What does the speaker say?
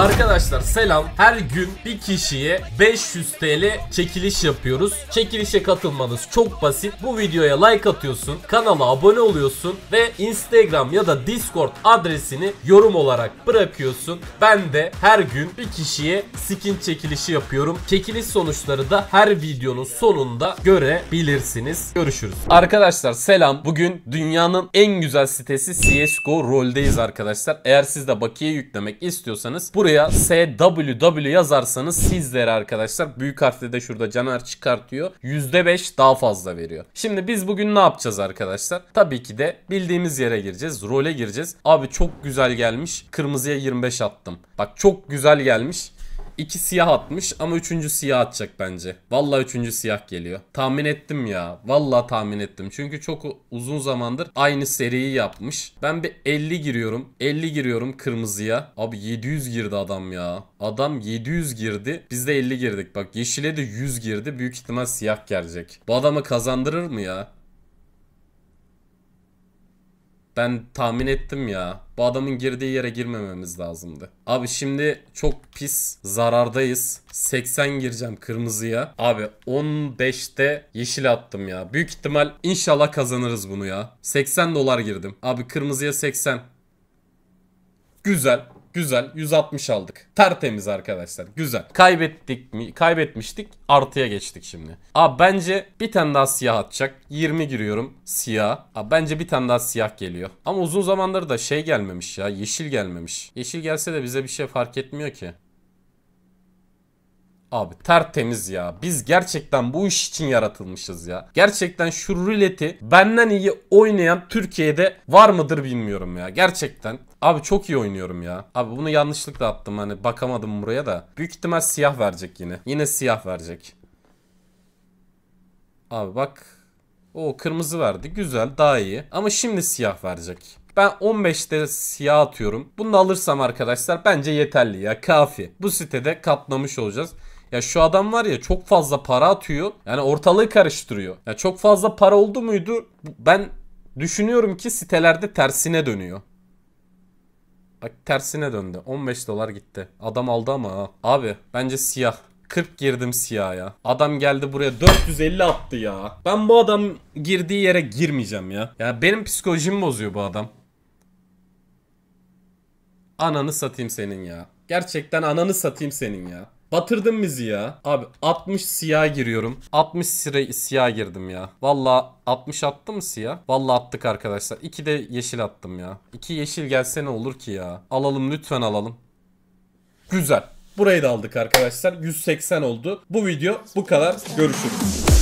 Arkadaşlar selam. Her gün bir kişiye 500 TL çekiliş yapıyoruz. Çekilişe katılmanız çok basit. Bu videoya like atıyorsun, kanala abone oluyorsun ve Instagram ya da Discord adresini yorum olarak bırakıyorsun. Ben de her gün bir kişiye skin çekilişi yapıyorum. Çekiliş sonuçları da her videonun sonunda görebilirsiniz. Görüşürüz. Arkadaşlar selam. Bugün dünyanın en güzel sitesi CSGO Roll'deyiz arkadaşlar. Eğer siz de bakiye yüklemek istiyorsanız buraya SWW yazarsanız sizlere arkadaşlar büyük harfle de şurada Caner çıkartıyor. %5 daha fazla veriyor. Şimdi biz bugün ne yapacağız arkadaşlar? Tabii ki de bildiğimiz yere gireceğiz. Role gireceğiz. Abi çok güzel gelmiş. Kırmızıya 25 attım. Bak çok güzel gelmiş. İki siyah atmış ama üçüncü siyah atacak bence. Vallahi üçüncü siyah geliyor. Tahmin ettim ya. Vallahi tahmin ettim. Çünkü çok uzun zamandır aynı seriyi yapmış. Ben bir 50 giriyorum. 50 giriyorum kırmızıya. Abi 700 girdi adam ya. Adam 700 girdi. Biz de 50 girdik. Bak yeşile de 100 girdi. Büyük ihtimal siyah gelecek. Bu adamı kazandırır mı ya? Ben tahmin ettim ya. Bu adamın girdiği yere girmememiz lazımdı. Abi şimdi çok pis zarardayız. 80 gireceğim kırmızıya. Abi 15'te yeşil attım ya. Büyük ihtimal inşallah kazanırız bunu ya. 80 dolar girdim. Abi kırmızıya 80. Güzel. Güzel. 160 aldık. Tertemiz arkadaşlar. Güzel. Kaybettik mi? Kaybetmiştik. Artıya geçtik şimdi. Abi bence bir tane daha siyah atacak. 20 giriyorum. Siyah. Abi bence bir tane daha siyah geliyor. Ama uzun zamandır da şey gelmemiş ya. Yeşil gelmemiş. Yeşil gelse de bize bir şey fark etmiyor ki. Abi tertemiz ya. Biz gerçekten bu iş için yaratılmışız ya. Gerçekten şu ruleti benden iyi oynayan Türkiye'de var mıdır bilmiyorum ya. Gerçekten. Abi çok iyi oynuyorum ya. Abi bunu yanlışlıkla attım hani bakamadım buraya da. Büyük ihtimal siyah verecek yine. Yine siyah verecek. Abi bak. O kırmızı verdi. Güzel daha iyi. Ama şimdi siyah verecek. Ben 15'te siyah atıyorum. Bunu alırsam arkadaşlar bence yeterli ya. Kafi. Bu sitede katlamış olacağız. Ya şu adam var ya çok fazla para atıyor. Yani ortalığı karıştırıyor. Ya çok fazla para oldu muydu? Ben düşünüyorum ki sitelerde tersine dönüyor. Bak tersine döndü. 15 dolar gitti. Adam aldı ama ha. Abi bence siyah. 40 girdim siyah ya. Adam geldi buraya 450 attı ya. Ben bu adam girdiği yere girmeyeceğim ya. Ya benim psikolojimi bozuyor bu adam. Ananı satayım senin ya. Gerçekten ananı satayım senin ya. Batırdın bizi ya. Abi 60 siyah giriyorum. 60 sıra siyah girdim ya. Valla 60 attı mı siyah? Valla attık arkadaşlar. 2 de yeşil attım ya. 2 yeşil gelse ne olur ki ya? Alalım lütfen alalım. Güzel. Burayı da aldık arkadaşlar. 180 oldu. Bu video bu kadar. Görüşürüz.